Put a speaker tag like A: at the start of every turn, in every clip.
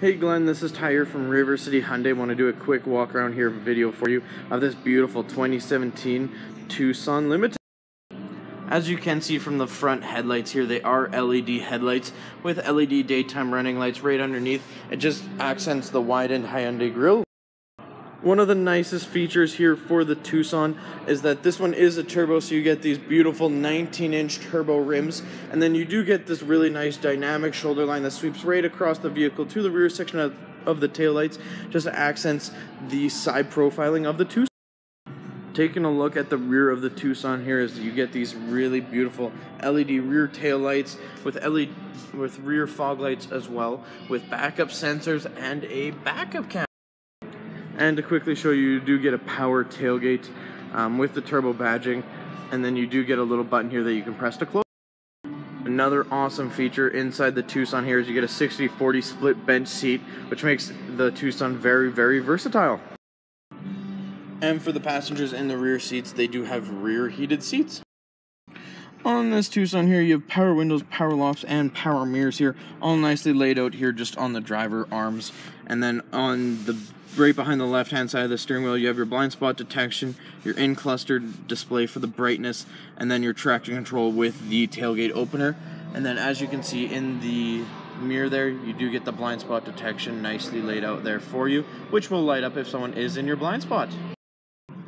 A: Hey Glenn, this is Tyre from River City Hyundai. Want to do a quick walk around here video for you of this beautiful 2017 Tucson Limited. As you can see from the front headlights here, they are LED headlights with LED daytime running lights right underneath. It just accents the wide-end Hyundai grille. One of the nicest features here for the Tucson is that this one is a turbo, so you get these beautiful 19-inch turbo rims, and then you do get this really nice dynamic shoulder line that sweeps right across the vehicle to the rear section of, of the taillights, just accents the side profiling of the Tucson. Taking a look at the rear of the Tucson here is you get these really beautiful LED rear tail lights with LED with rear fog lights as well, with backup sensors and a backup camera. And to quickly show you, you do get a power tailgate um, with the turbo badging, and then you do get a little button here that you can press to close. Another awesome feature inside the Tucson here is you get a 60-40 split bench seat, which makes the Tucson very, very versatile. And for the passengers in the rear seats, they do have rear heated seats. On this Tucson here, you have power windows, power lofts, and power mirrors here, all nicely laid out here just on the driver arms. And then on the right behind the left hand side of the steering wheel you have your blind spot detection your in cluster display for the brightness and then your traction control with the tailgate opener and then as you can see in the mirror there you do get the blind spot detection nicely laid out there for you which will light up if someone is in your blind spot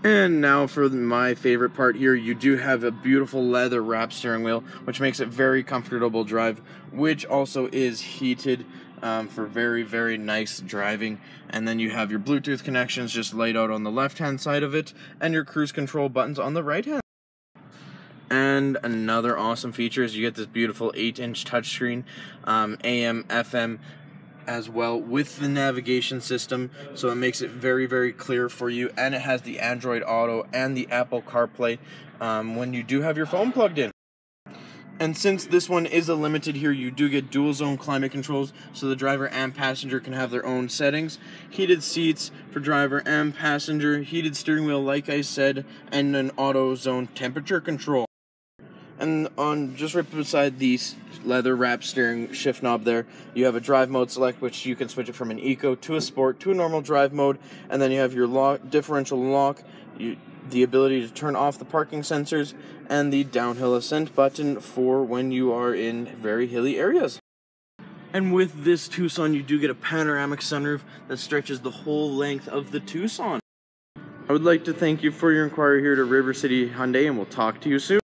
A: and now for my favorite part here, you do have a beautiful leather wrap steering wheel, which makes it very comfortable drive, which also is heated um, for very, very nice driving. And then you have your Bluetooth connections just laid out on the left-hand side of it, and your cruise control buttons on the right-hand. And another awesome feature is you get this beautiful 8-inch touchscreen, um, AM, FM, as well with the navigation system so it makes it very very clear for you and it has the Android Auto and the Apple CarPlay um, when you do have your phone plugged in. And since this one is a limited here, you do get dual zone climate controls so the driver and passenger can have their own settings. Heated seats for driver and passenger, heated steering wheel like I said, and an auto zone temperature control. And on just right beside the leather wrap steering shift knob there, you have a drive mode select, which you can switch it from an eco to a sport to a normal drive mode, and then you have your lock, differential lock, you, the ability to turn off the parking sensors, and the downhill ascent button for when you are in very hilly areas. And with this Tucson, you do get a panoramic sunroof that stretches the whole length of the Tucson. I would like to thank you for your inquiry here to River City Hyundai, and we'll talk to you soon.